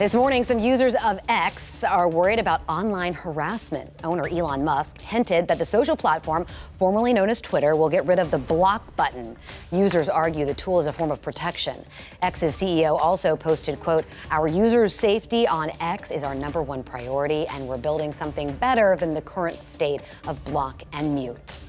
This morning, some users of X are worried about online harassment. Owner Elon Musk hinted that the social platform, formerly known as Twitter, will get rid of the block button. Users argue the tool is a form of protection. X's CEO also posted, quote, our users' safety on X is our number one priority, and we're building something better than the current state of block and mute.